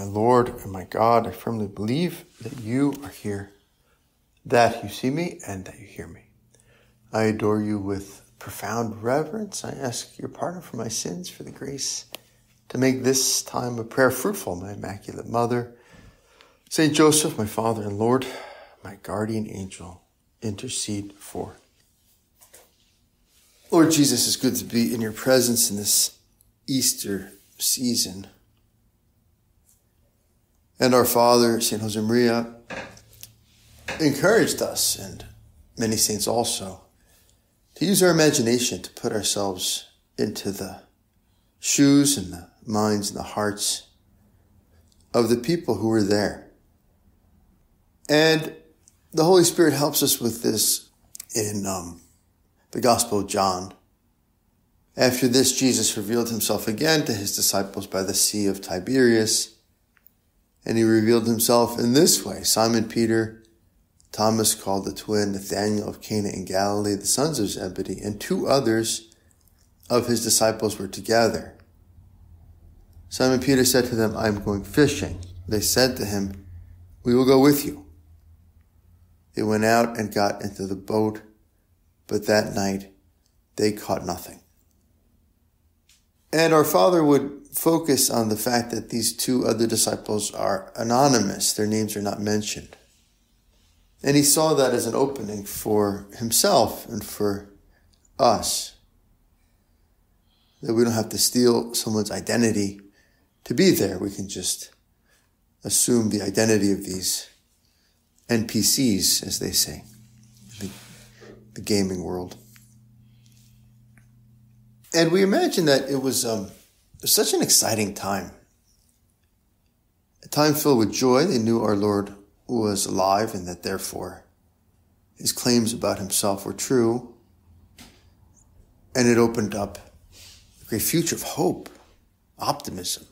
my Lord and my God, I firmly believe that you are here, that you see me and that you hear me. I adore you with profound reverence. I ask your pardon for my sins, for the grace to make this time of prayer fruitful, my Immaculate Mother. Saint Joseph, my Father and Lord, my guardian angel, intercede for. Lord Jesus, it's good to be in your presence in this Easter season. And our Father, St. Josemaria, encouraged us, and many saints also, to use our imagination to put ourselves into the shoes and the minds and the hearts of the people who were there. And the Holy Spirit helps us with this in um, the Gospel of John. After this, Jesus revealed himself again to his disciples by the Sea of Tiberias. And he revealed himself in this way Simon Peter, Thomas called the twin, Nathanael of Cana in Galilee, the sons of Zebedee, and two others of his disciples were together. Simon Peter said to them, I am going fishing. They said to him, We will go with you. They went out and got into the boat, but that night they caught nothing. And our Father would focus on the fact that these two other disciples are anonymous. Their names are not mentioned. And he saw that as an opening for himself and for us. That we don't have to steal someone's identity to be there. We can just assume the identity of these NPCs, as they say, the, the gaming world. And we imagine that it was, um, it was such an exciting time. A time filled with joy. They knew our Lord was alive and that therefore his claims about himself were true. And it opened up a great future of hope, optimism.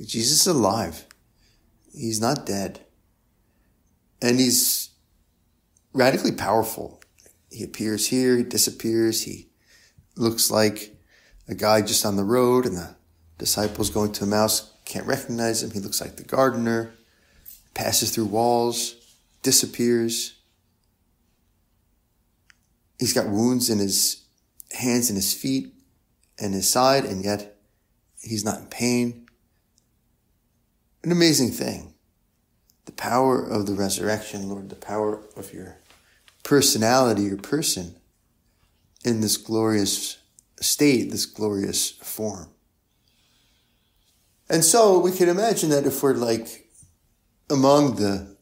Jesus is alive. He's not dead. And he's radically powerful. He appears here, he disappears, he looks like a guy just on the road, and the disciples going to Emmaus can't recognize him. He looks like the gardener, passes through walls, disappears. He's got wounds in his hands and his feet and his side, and yet he's not in pain. An amazing thing. The power of the resurrection, Lord, the power of your personality, your person in this glorious state, this glorious form. And so we can imagine that if we're like among the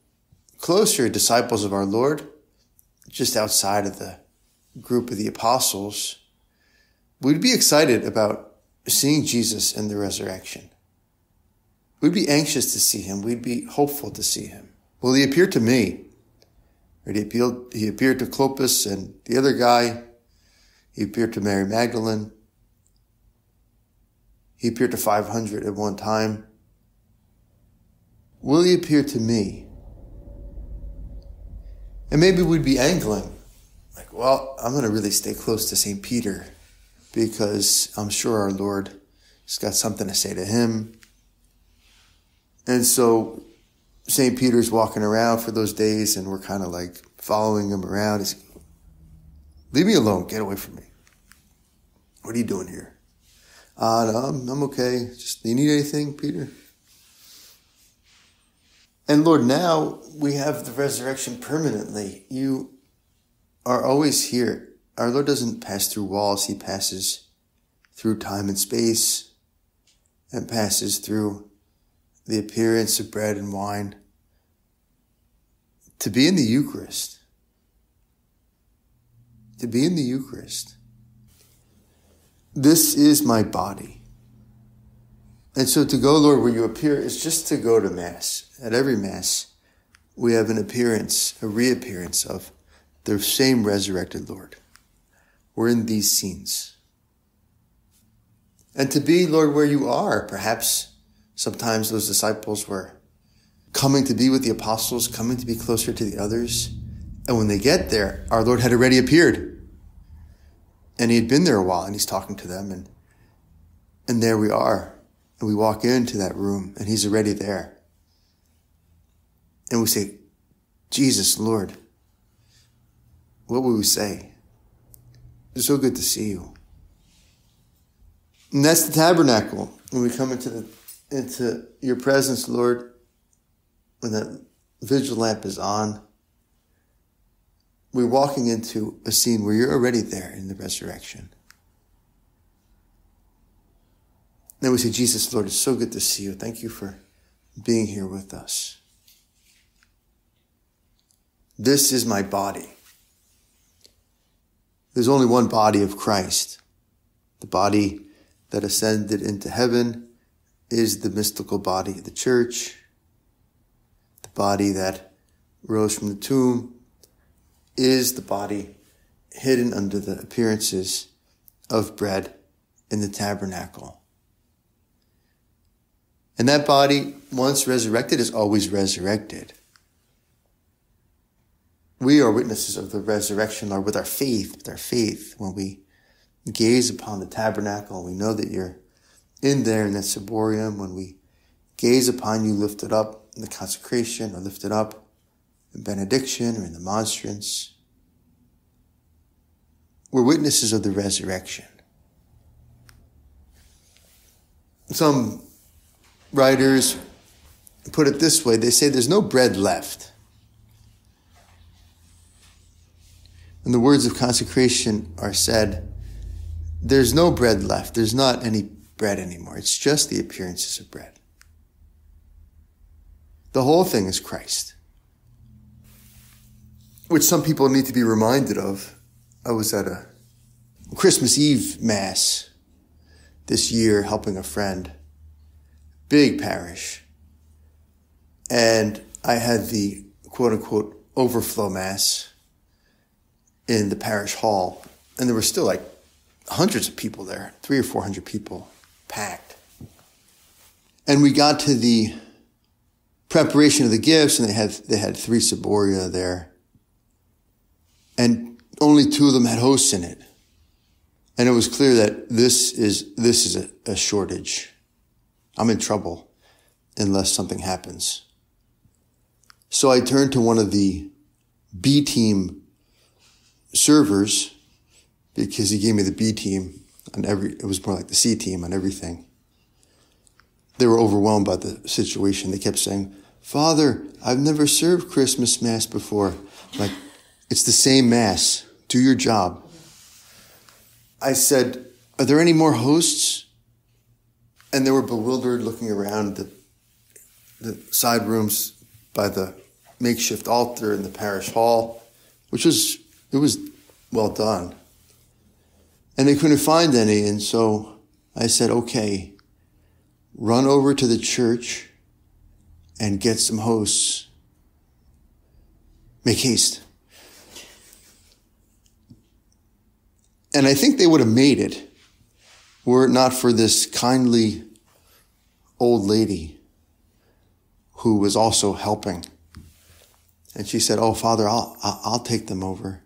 closer disciples of our Lord, just outside of the group of the apostles, we'd be excited about seeing Jesus in the resurrection. We'd be anxious to see him. We'd be hopeful to see him. Well, he appeared to me. He appeared, he appeared to Clopas and the other guy. He appeared to Mary Magdalene. He appeared to 500 at one time. Will he appear to me? And maybe we'd be angling. Like, well, I'm going to really stay close to St. Peter because I'm sure our Lord has got something to say to him. And so St. Peter's walking around for those days and we're kind of like following him around. He's, leave me alone. Get away from me. What are you doing here? Uh, no, I'm, I'm okay. Just, do you need anything, Peter? And Lord, now we have the resurrection permanently. You are always here. Our Lord doesn't pass through walls. He passes through time and space and passes through the appearance of bread and wine, to be in the Eucharist, to be in the Eucharist. This is my body. And so to go, Lord, where you appear is just to go to Mass. At every Mass, we have an appearance, a reappearance of the same resurrected Lord. We're in these scenes. And to be, Lord, where you are, perhaps Sometimes those disciples were coming to be with the apostles, coming to be closer to the others. And when they get there, our Lord had already appeared. And he had been there a while and he's talking to them. And, and there we are And we walk into that room and he's already there. And we say, Jesus, Lord, what would we say? It's so good to see you. And that's the tabernacle. When we come into the into your presence, Lord, when that vigil lamp is on, we're walking into a scene where you're already there in the resurrection. Then we say, Jesus, Lord, it's so good to see you. Thank you for being here with us. This is my body. There's only one body of Christ. The body that ascended into heaven is the mystical body of the church. The body that rose from the tomb is the body hidden under the appearances of bread in the tabernacle. And that body, once resurrected, is always resurrected. We are witnesses of the resurrection, Lord, with our faith, with our faith, when we gaze upon the tabernacle, we know that you're in there in that ciborium, when we gaze upon you lifted up in the consecration or lifted up benediction or in the monstrance. We're witnesses of the resurrection. Some writers put it this way they say there's no bread left. And the words of consecration are said, there's no bread left. There's not any bread anymore. It's just the appearances of bread. The whole thing is Christ, which some people need to be reminded of. I was at a Christmas Eve Mass this year helping a friend big parish. And I had the quote unquote overflow mass in the parish hall. And there were still like hundreds of people there, three or four hundred people packed. And we got to the preparation of the gifts and they had, they had three ciboria there. And only two of them had hosts in it. And it was clear that this is, this is a, a shortage. I'm in trouble unless something happens. So I turned to one of the B team servers because he gave me the B team on every, it was more like the C team on everything. They were overwhelmed by the situation. They kept saying, Father, I've never served Christmas Mass before. Like, it's the same Mass. Do your job. I said, Are there any more hosts? and they were bewildered looking around the, the side rooms by the makeshift altar in the parish hall, which was, it was well done. And they couldn't find any. And so I said, okay, run over to the church and get some hosts. Make haste. And I think they would have made it were it not for this kindly old lady who was also helping. And she said, Oh, Father, I'll, I'll take them over.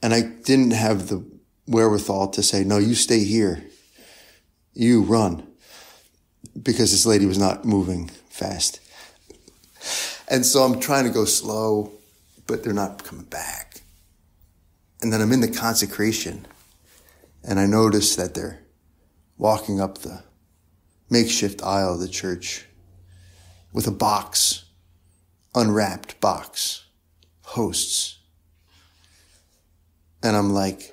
And I didn't have the wherewithal to say, No, you stay here. You run. Because this lady was not moving fast. And so I'm trying to go slow, but they're not coming back. And then I'm in the consecration and I notice that they're walking up the makeshift aisle of the church with a box, unwrapped box, hosts. And I'm like,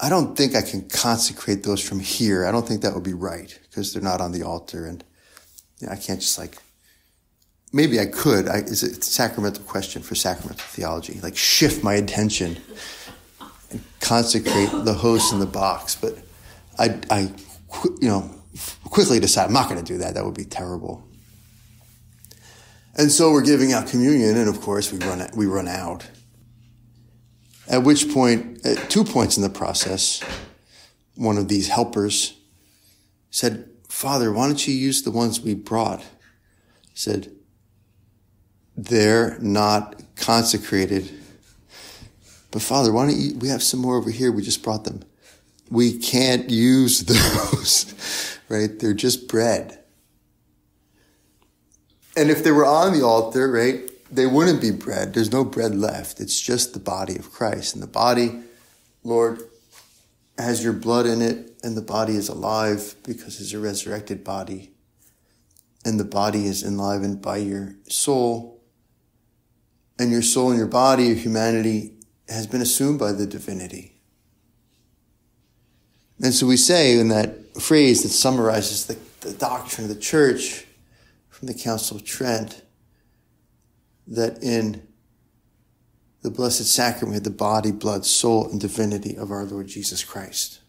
I don't think I can consecrate those from here. I don't think that would be right because they're not on the altar. And I can't just like, maybe I could. I, it's a sacramental question for sacramental theology, like shift my attention and consecrate the host in the box. But I, I, you know, quickly decide I'm not going to do that. That would be terrible. And so we're giving out communion, and of course we run we run out. At which point, at two points in the process, one of these helpers said, "Father, why don't you use the ones we brought?" Said, "They're not consecrated." But Father, why don't you? We have some more over here. We just brought them. We can't use those right? They're just bread. And if they were on the altar, right, they wouldn't be bread. There's no bread left. It's just the body of Christ. And the body, Lord, has your blood in it, and the body is alive because it's a resurrected body. And the body is enlivened by your soul. And your soul and your body, your humanity, has been assumed by the divinity. And so we say in that phrase that summarizes the, the doctrine of the church from the Council of Trent that in the Blessed Sacrament, the body, blood, soul, and divinity of our Lord Jesus Christ.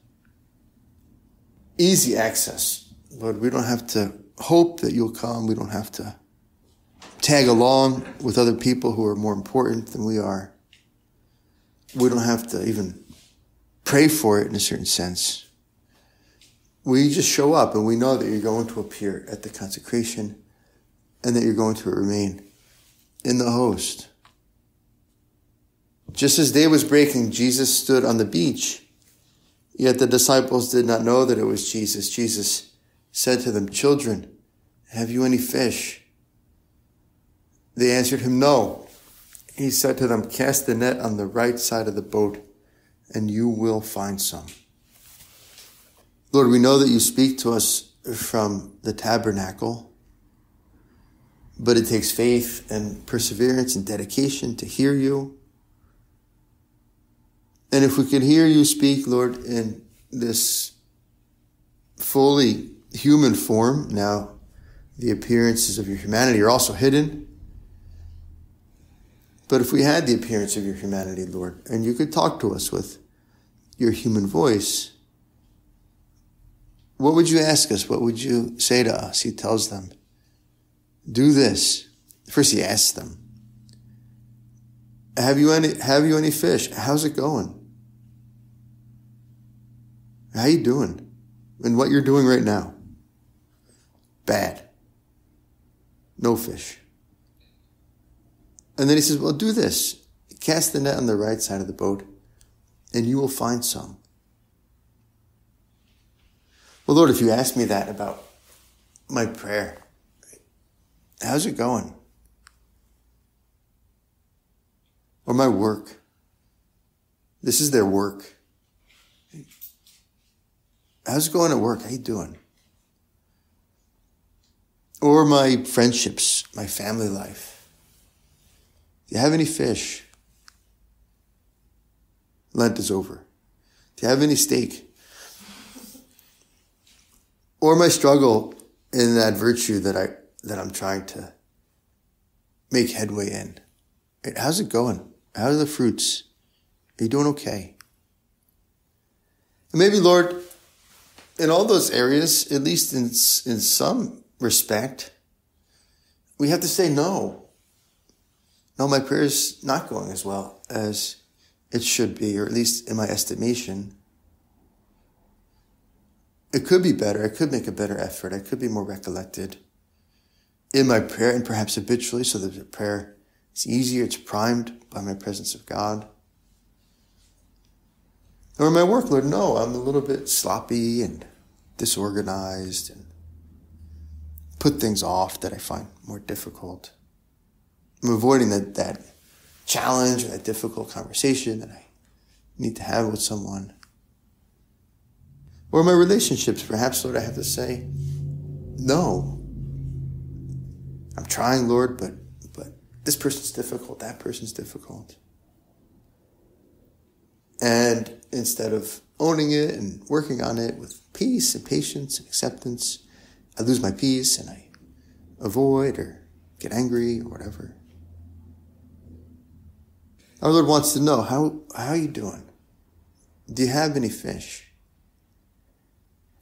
Easy access. Lord, we don't have to hope that you'll come. We don't have to tag along with other people who are more important than we are. We don't have to even pray for it in a certain sense. We just show up and we know that you're going to appear at the consecration and that you're going to remain in the host. Just as day was breaking, Jesus stood on the beach. Yet the disciples did not know that it was Jesus. Jesus said to them, Children, have you any fish? They answered him, No. He said to them, Cast the net on the right side of the boat, and you will find some. Lord, we know that you speak to us from the tabernacle but it takes faith and perseverance and dedication to hear you. And if we could hear you speak, Lord, in this fully human form, now the appearances of your humanity are also hidden. But if we had the appearance of your humanity, Lord, and you could talk to us with your human voice, what would you ask us? What would you say to us? He tells them do this. First, he asks them, have you any, have you any fish? How's it going? How you doing? And what you're doing right now? Bad. No fish. And then he says, well, do this. Cast the net on the right side of the boat and you will find some. Well, Lord, if you ask me that about my prayer, How's it going? Or my work. This is their work. How's it going at work? How you doing? Or my friendships, my family life. Do you have any fish? Lent is over. Do you have any steak? Or my struggle in that virtue that I that I'm trying to make headway in. How's it going? How are the fruits? Are you doing okay? And maybe, Lord, in all those areas, at least in, in some respect, we have to say no. No, my prayer is not going as well as it should be, or at least in my estimation. It could be better. I could make a better effort. I could be more recollected in my prayer and perhaps habitually so that the prayer is easier, it's primed by my presence of God. Or in my work, Lord, no, I'm a little bit sloppy and disorganized and put things off that I find more difficult. I'm avoiding that, that challenge or that difficult conversation that I need to have with someone. Or my relationships, perhaps, Lord, I have to say, no, I'm trying, Lord, but but this person's difficult, that person's difficult. And instead of owning it and working on it with peace and patience and acceptance, I lose my peace and I avoid or get angry or whatever. Our Lord wants to know how how are you doing? Do you have any fish?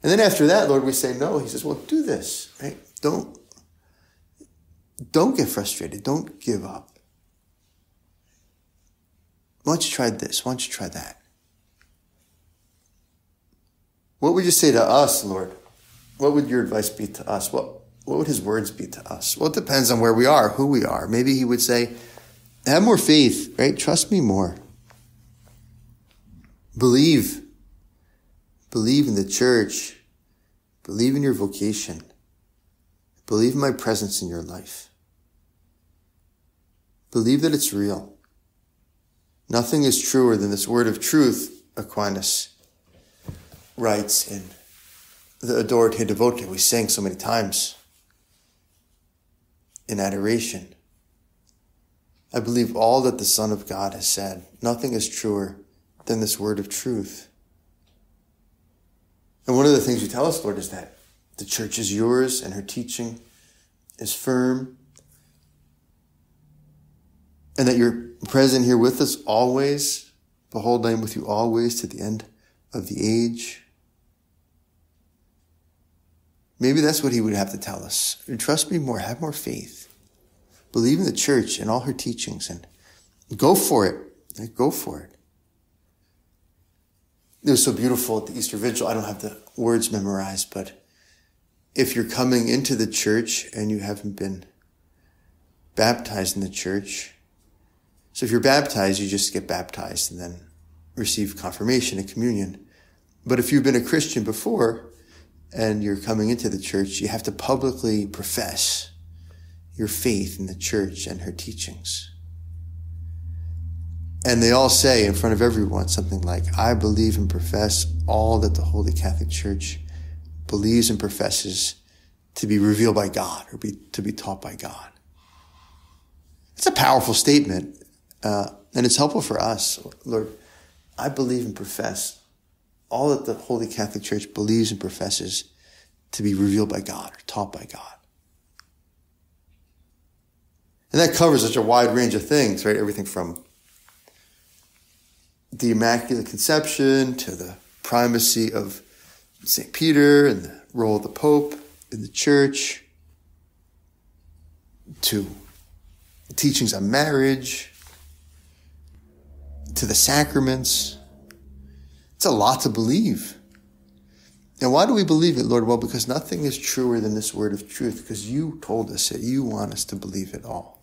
And then after that, Lord, we say no. He says, well, do this, right? Don't don't get frustrated. Don't give up. Why don't you try this? Why don't you try that? What would you say to us, Lord? What would your advice be to us? What, what would his words be to us? Well, it depends on where we are, who we are. Maybe he would say, have more faith, right? Trust me more. Believe. Believe in the church. believe in your vocation, believe in my presence in your life. Believe that it's real. Nothing is truer than this word of truth, Aquinas writes in the Adoro Devote we sang so many times in adoration. I believe all that the Son of God has said. Nothing is truer than this word of truth. And one of the things you tell us, Lord, is that the church is yours and her teaching is firm. And that you're present here with us always. Behold, I am with you always to the end of the age. Maybe that's what he would have to tell us. Trust me more, have more faith. Believe in the church and all her teachings and go for it. Go for it. It was so beautiful at the Easter Vigil. I don't have the words memorized, but if you're coming into the church and you haven't been baptized in the church, so if you're baptized, you just get baptized and then receive confirmation and communion. But if you've been a Christian before and you're coming into the church, you have to publicly profess your faith in the church and her teachings. And they all say in front of everyone something like, I believe and profess all that the Holy Catholic Church believes and professes to be revealed by God or be, to be taught by God. It's a powerful statement, uh, and it's helpful for us. Lord, I believe and profess all that the Holy Catholic Church believes and professes to be revealed by God or taught by God. And that covers such a wide range of things, right? Everything from the Immaculate Conception to the primacy of St. Peter and the role of the Pope in the church to teachings on marriage to the sacraments. It's a lot to believe. And why do we believe it, Lord? Well, because nothing is truer than this word of truth, because you told us that you want us to believe it all.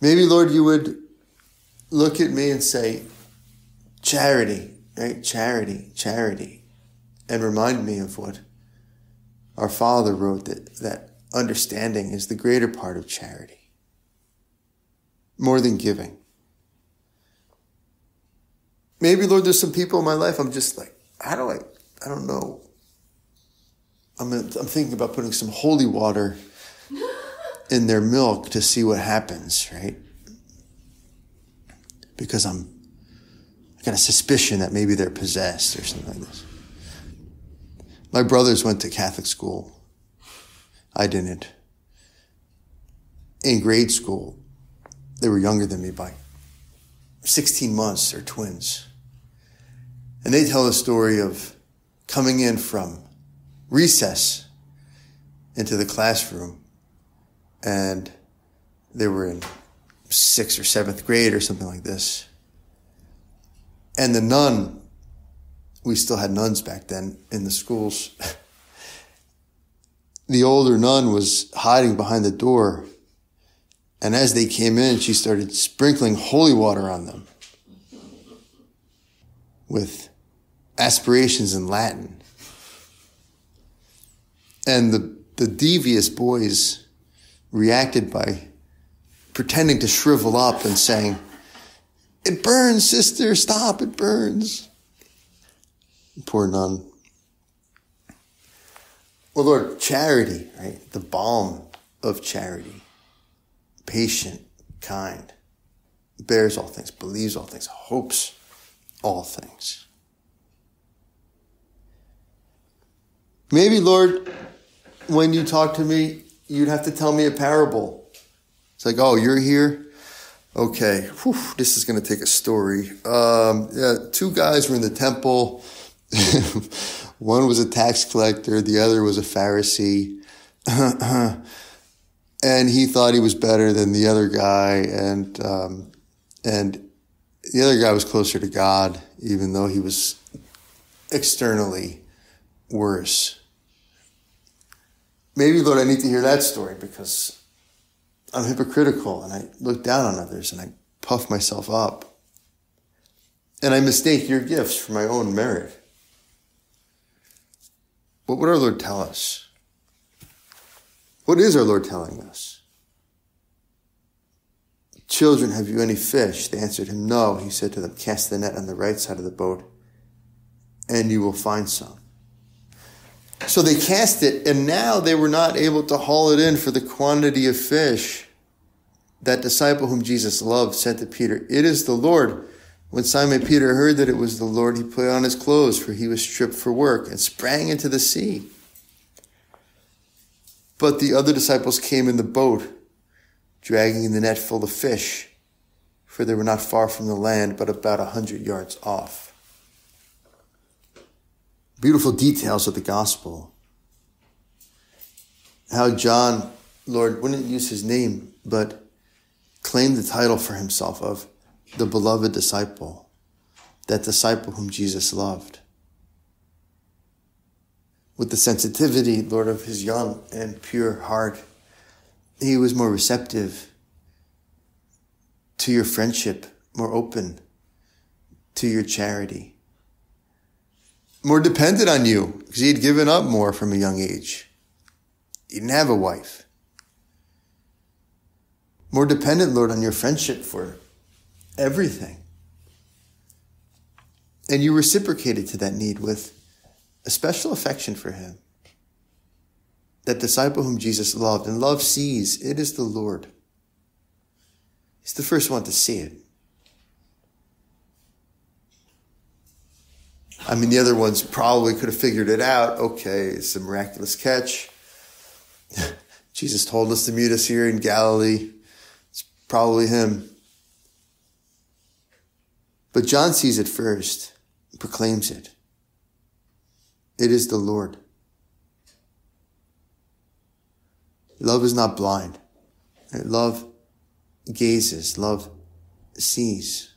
Maybe, Lord, you would look at me and say, charity, right? Charity, charity. And remind me of what our Father wrote that, that understanding is the greater part of charity. More than giving. Maybe, Lord, there's some people in my life I'm just like, how do I, I don't know. I'm, I'm thinking about putting some holy water in their milk to see what happens, right? Because I'm, I got a suspicion that maybe they're possessed or something like this. My brothers went to Catholic school. I didn't. In grade school, they were younger than me by 16 months. They're twins. And they tell a story of coming in from recess into the classroom and they were in sixth or seventh grade or something like this. And the nun, we still had nuns back then in the schools. the older nun was hiding behind the door. And as they came in, she started sprinkling holy water on them with aspirations in Latin. And the, the devious boys reacted by pretending to shrivel up and saying, It burns, sister, stop, it burns. Poor nun. Well, Lord, charity, right? The balm of charity. Patient, kind, bears all things, believes all things, hopes all things. Maybe, Lord, when you talk to me, you'd have to tell me a parable. It's like, oh, you're here? Okay, Whew, this is going to take a story. Um, yeah, two guys were in the temple. One was a tax collector, the other was a Pharisee. and he thought he was better than the other guy. And, um, and the other guy was closer to God, even though he was externally worse maybe, Lord, I need to hear that story because I'm hypocritical and I look down on others and I puff myself up. And I mistake your gifts for my own merit. What would our Lord tell us? What is our Lord telling us? Children, have you any fish? They answered him, No. He said to them, Cast the net on the right side of the boat, and you will find some. So they cast it, and now they were not able to haul it in for the quantity of fish. That disciple whom Jesus loved said to Peter, It is the Lord. When Simon Peter heard that it was the Lord, he put on his clothes, for he was stripped for work, and sprang into the sea. But the other disciples came in the boat, dragging the net full of fish, for they were not far from the land, but about a hundred yards off. Beautiful details of the gospel. How John, Lord, wouldn't use his name, but claimed the title for himself of the beloved disciple, that disciple whom Jesus loved. With the sensitivity, Lord, of his young and pure heart, he was more receptive to your friendship, more open to your charity, more dependent on you because he had given up more from a young age. He didn't have a wife. More dependent, Lord, on your friendship for everything. And you reciprocated to that need with a special affection for him. That disciple whom Jesus loved and love sees, it is the Lord. He's the first one to see it. I mean, the other ones probably could have figured it out. Okay, it's a miraculous catch. Jesus told us to meet us here in Galilee. It's probably him. But John sees it first, proclaims it. It is the Lord. Love is not blind. Love gazes. Love sees.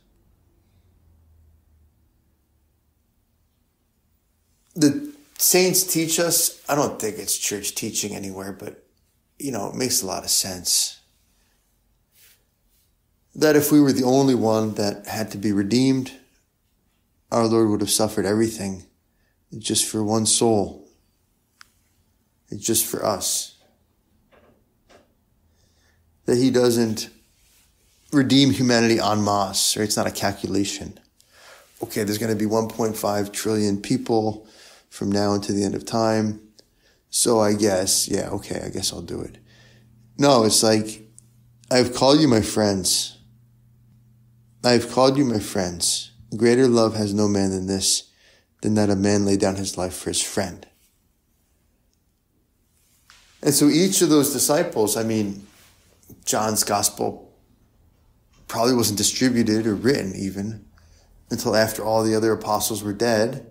The saints teach us, I don't think it's church teaching anywhere, but you know, it makes a lot of sense that if we were the only one that had to be redeemed, our Lord would have suffered everything just for one soul. It's just for us. That he doesn't redeem humanity en masse, or it's not a calculation. Okay, there's going to be 1.5 trillion people from now until the end of time. So I guess, yeah, okay, I guess I'll do it. No, it's like, I've called you my friends. I have called you my friends. Greater love has no man than this, than that a man lay down his life for his friend. And so each of those disciples, I mean, John's gospel probably wasn't distributed or written even until after all the other apostles were dead.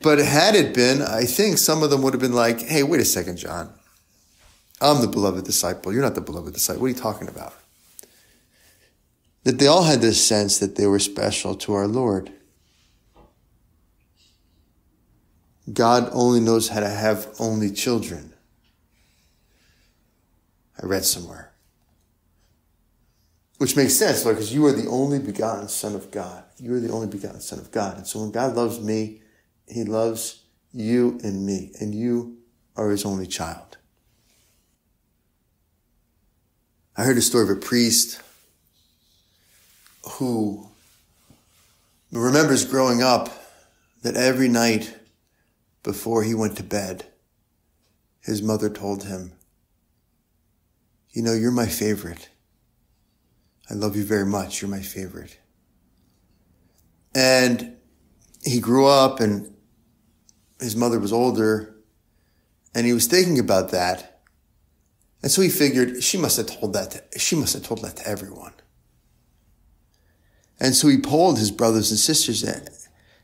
But had it been, I think some of them would have been like, hey, wait a second, John. I'm the beloved disciple. You're not the beloved disciple. What are you talking about? that they all had this sense that they were special to our Lord. God only knows how to have only children. I read somewhere. Which makes sense, Lord, because you are the only begotten Son of God. You are the only begotten Son of God. And so when God loves me, He loves you and me, and you are His only child. I heard a story of a priest who remembers growing up that every night before he went to bed, his mother told him, You know, you're my favorite. I love you very much. You're my favorite. And he grew up and his mother was older and he was thinking about that. And so he figured she must have told that to, she must have told that to everyone. And so he polled his brothers and sisters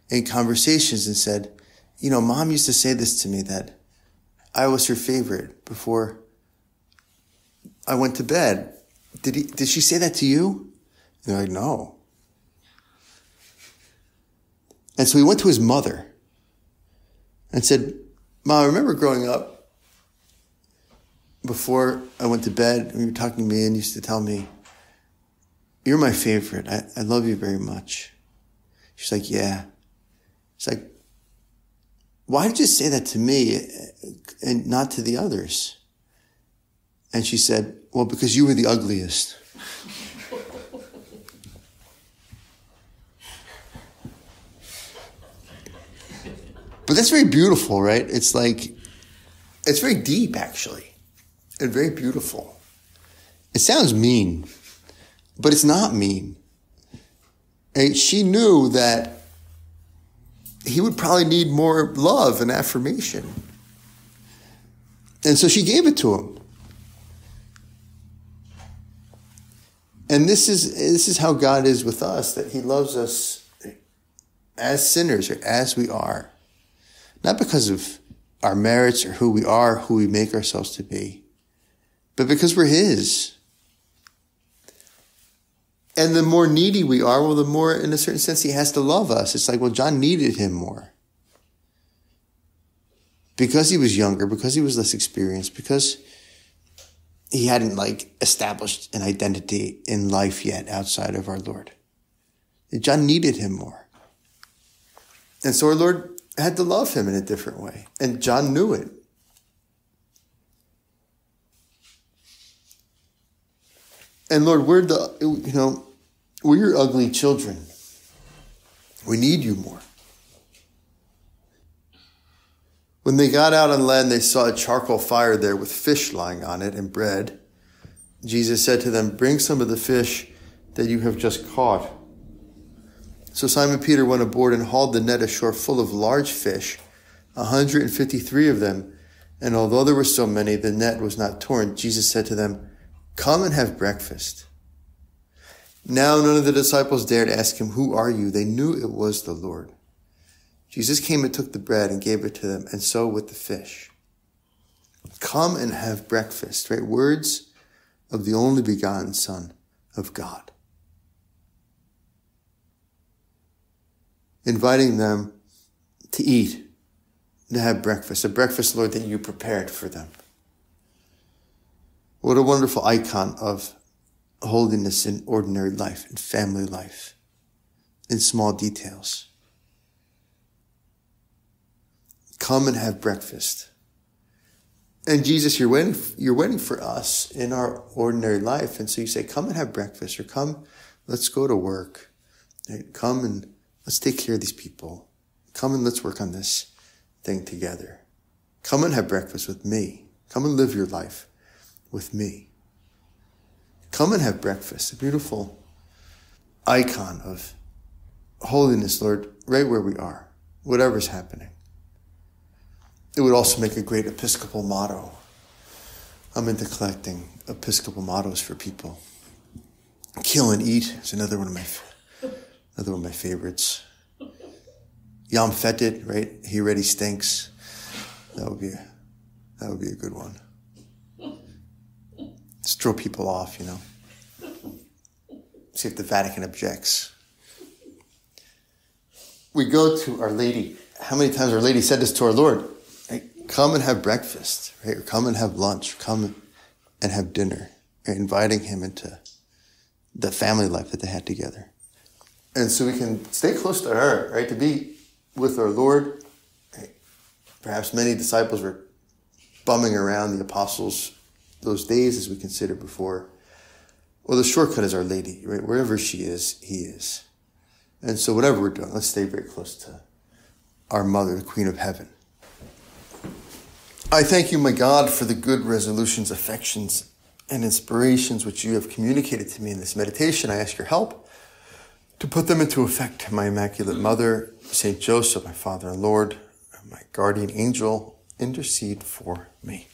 in conversations and said, you know, mom used to say this to me that I was her favorite before I went to bed. Did he, did she say that to you? And they're like, no. And so he went to his mother and said, Mom, I remember growing up before I went to bed, when you were talking to me and used to tell me, you're my favorite. I, I love you very much. She's like, Yeah. She's like, why did you say that to me and not to the others? And she said, well, because you were the ugliest. but that's very beautiful, right? It's like, it's very deep, actually, and very beautiful. It sounds mean, but it's not mean. And she knew that he would probably need more love and affirmation. And so she gave it to him. And this is, this is how God is with us, that he loves us as sinners or as we are. Not because of our merits or who we are, who we make ourselves to be, but because we're his. And the more needy we are, well, the more, in a certain sense, he has to love us. It's like, well, John needed him more. Because he was younger, because he was less experienced, because he hadn't like established an identity in life yet outside of our Lord. John needed him more. And so our Lord had to love him in a different way. And John knew it. And Lord, we're the, you know, we're your ugly children. We need you more. When they got out on land, they saw a charcoal fire there with fish lying on it and bread. Jesus said to them, Bring some of the fish that you have just caught. So Simon Peter went aboard and hauled the net ashore full of large fish, 153 of them. And although there were so many, the net was not torn. Jesus said to them, Come and have breakfast. Now none of the disciples dared ask him, Who are you? They knew it was the Lord. Jesus came and took the bread and gave it to them, and so with the fish. Come and have breakfast, right? Words of the only begotten Son of God. Inviting them to eat, to have breakfast, a breakfast, Lord, that you prepared for them. What a wonderful icon of holiness in ordinary life, in family life, in small details. Come and have breakfast. And Jesus, you're waiting, you're waiting for us in our ordinary life. And so you say, come and have breakfast or come, let's go to work. Come and let's take care of these people. Come and let's work on this thing together. Come and have breakfast with me. Come and live your life with me. Come and have breakfast, a beautiful icon of holiness, Lord, right where we are, whatever's happening. It would also make a great Episcopal motto. I'm into collecting Episcopal mottos for people. Kill and eat is another one of my another one of my favorites. Jam fetid, right? He already stinks. That would be a, that would be a good one. Just throw people off, you know. See if the Vatican objects. We go to Our Lady. How many times Our Lady said this to our Lord? Come and have breakfast, right? Or come and have lunch, come and have dinner. Right? Inviting him into the family life that they had together. And so we can stay close to her, right? To be with our Lord. Perhaps many disciples were bumming around the apostles those days as we considered before. Well, the shortcut is Our Lady, right? Wherever she is, He is. And so, whatever we're doing, let's stay very close to our Mother, the Queen of Heaven. I thank you, my God, for the good resolutions, affections, and inspirations which you have communicated to me in this meditation. I ask your help to put them into effect. My Immaculate Mother, Saint Joseph, my Father and Lord, my guardian angel, intercede for me.